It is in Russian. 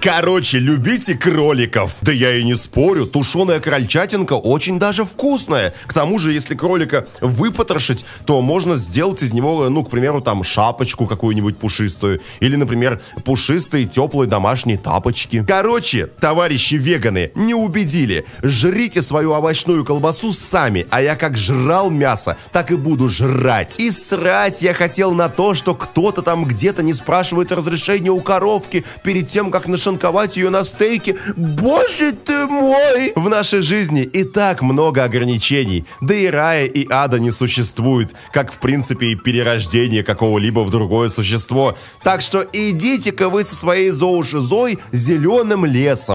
Короче, любите кроликов. Да я и не спорю, тушеная крольчатинка очень даже вкусная. К тому же, если кролика выпотрошить, то можно сделать из него, ну, к примеру, там шапочку какую-нибудь пушистую. Или, например, пушистые теплые домашние тапочки. Короче, товарищи веганы, не убедили. Жрите свою овощную колбасу сами, а я как жрал мясо, так и буду жрать. И срать я хотел на то, что кто-то там где-то не спрашивает разрешения у коровки перед тем, как нашинковать ее на стейке. Боже ты мой! В нашей жизни и так много ограничений. Да и рая и ада не существует, как в принципе и перерождение какого-либо в другое существо. Так что идите-ка вы со своей зоушизой зеленым лесом.